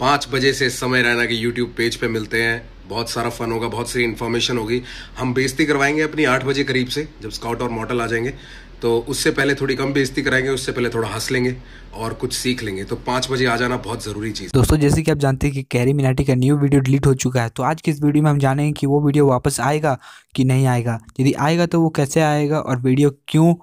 पाँच बजे से समय रहना कि यूट्यूब पेज पे मिलते हैं। बहुत सारा फन होगा, बहुत सारी इन्फॉर्मेशन होगी। हम बेइज्जती करवाएँगे अपनी आठ बजे करीब से, जब स्काउट और मॉडल आ जाएँगे। तो उससे पहले थोड़ी कम बेइज्जती कराएँगे, उससे पहले थोड़ा हंस लेंगे और कुछ सीख लेंगे। तो पाँच बजे आ जाना बहुत ज़रूरी चीज़। दोस्तों, जैसे कि आप जानते हैं कि कैरी मिनाटी का न्यू वीडियो डिलीट हो चुका है तो आज की इस वीडियो में हम जानेंगे कि वो वीडियो वापस आएगा कि नहीं आएगा? यदि आएगा तो वो कैसे आएगा और वीडियो क्यों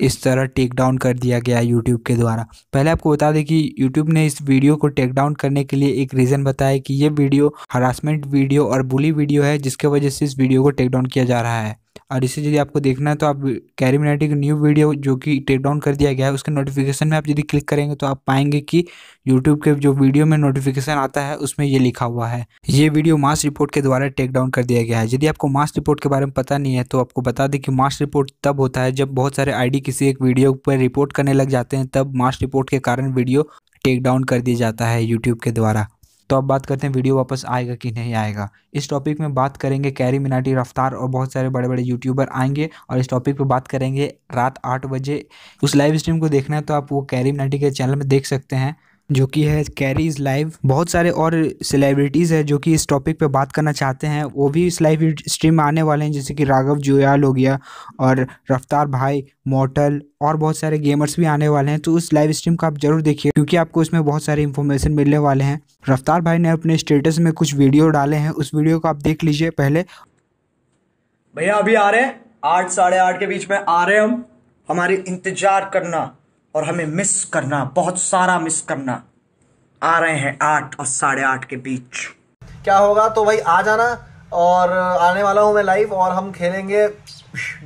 इस तरह टेक डाउन कर दिया गया है यूट्यूब के द्वारा। पहले आपको बता दें कि यूट्यूब ने इस वीडियो को टेक डाउन करने के लिए एक रीज़न बताया कि ये वीडियो हरासमेंट वीडियो और बुली वीडियो है, जिसके वजह से इस वीडियो को टेक डाउन किया जा रहा है। और इसे यदि आपको देखना है तो आप कैरी मिनाटी की न्यू वीडियो जो कि टेक डाउन कर दिया गया है, उसके नोटिफिकेशन में आप यदि क्लिक करेंगे तो आप पाएँगे कि यूट्यूब के जो वीडियो में नोटिफिकेशन आता है, उसमें ये लिखा हुआ है। ये वीडियो मास रिपोर्ट के द्वारा टेक डाउन कर दिया गया है। यदि आपको मास रिपोर्ट के बारे में पता नहीं है तो आपको बता दें कि मास रिपोर्ट तब होता है जब बहुत सारे आईडी किसी एक वीडियो पर रिपोर्ट करने लग जाते हैं, तब मास रिपोर्ट के कारण वीडियो टेक डाउन कर दिया जाता है यूट्यूब के द्वारा। तो अब बात करते हैं वीडियो वापस आएगा कि नहीं आएगा। इस टॉपिक में बात करेंगे कैरी मिनाटी रफ्तार और बहुत सारे बड़े बड़े यूट्यूबर आएँगे और इस टॉपिक पर बात करेंगे रात आठ बजे। उस लाइव स्ट्रीम को देखना है तो आप वो कैरी मिनाटी के चैनल में देख सकते हैं। जो कि है कैरी इज़ लाइव बहुत सारे और सेलिब्रिटीज़ है जो कि इस टॉपिक पे बात करना चाहते हैं। वो भी इस लाइव स्ट्रीम में आने वाले हैं, जैसे कि राघव जुयाल हो गया और रफ्तार भाई, मोटल और बहुत सारे गेमर्स भी आने वाले हैं। तो उस लाइव स्ट्रीम का आप ज़रूर देखिए, क्योंकि आपको उसमें बहुत सारे इन्फॉर्मेशन मिलने वाले हैं। रफ्तार भाई ने अपने स्टेटस में कुछ वीडियो डाले हैं। उस वीडियो को आप देख लीजिए पहले। भैया, अभी आ रहे हैं। आठ, साढ़े आठ के बीच में आ रहे हैं हम। हमारी इंतज़ार करना। और हमें मिस करना बहुत सारा मिस करना। आ रहे हैं आठ और साढ़े आठ के बीच। क्या होगा? तो भाई आ जाना और आने वाला हूँ मैं लाइव और हम खेलेंगे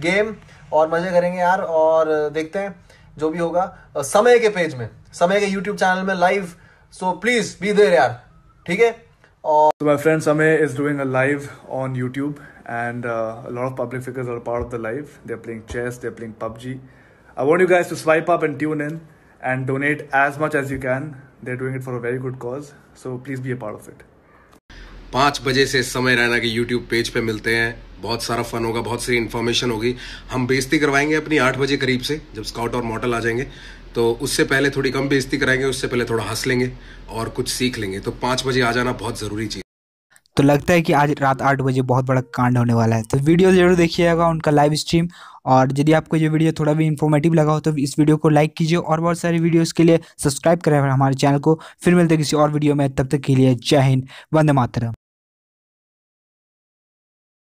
गेम और मज़े करेंगे यार और देखते हैं जो भी होगा। समय के पेज में समय के यूट्यूब चैनल में live so please be there यार ठीक है? और So my friend Samay is doing a live on YouTube and uh, a lot of public figures are part of the live. They're playing chess, they're playing PUBG. I want you guys to swipe up and tune in and donate as much as you can. They're doing it for a very good cause. So please be a part of it. पाँच बजे से समय रहना कि YouTube page पे मिलते हैं बहुत सारा फन होगा, बहुत सारी इन्फॉर्मेशन होगी हम बेइज्जती करवाएँगे अपनी आठ बजे करीब से, जब स्काउट और मॉडल आ जाएँगे तो उससे पहले थोड़ी कम बेइज्जती कराएँगे, उससे पहले थोड़ा हंस लेंगे और कुछ सीख लेंगे तो पाँच बजे आ जाना बहुत ज़रूरी चीज़ तो लगता है कि आज रात आठ बजे बहुत बड़ा कांड होने वाला है। तो वीडियो ज़रूर देखिएगा उनका लाइव स्ट्रीम और यदि आपको ये वीडियो थोड़ा भी इन्फॉर्मेटिव लगा हो तो इस वीडियो को लाइक कीजिए और बहुत सारी वीडियोज़ के लिए सब्सक्राइब करें हमारे चैनल को। फिर मिलते किसी और वीडियो में, तब तक के लिए जय हिंद, वंदे मातरम।